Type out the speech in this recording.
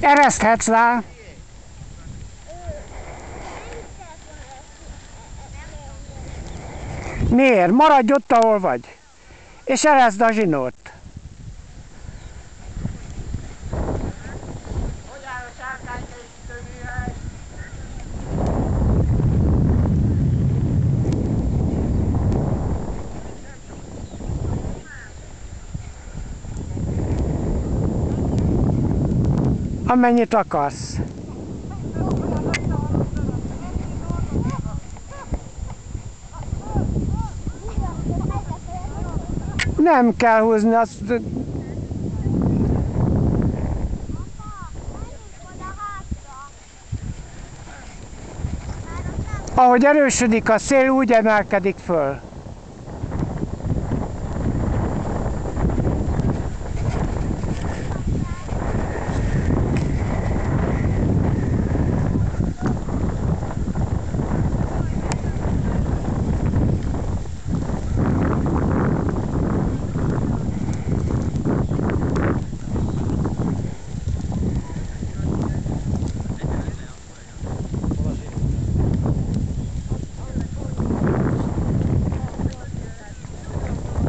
Ereszthetsz rá. Miért? Maradj ott, ahol vagy. És ereszd a zsinót. Amennyit akarsz. Nem kell húzni, azt ahogy erősödik a szél, úgy emelkedik föl.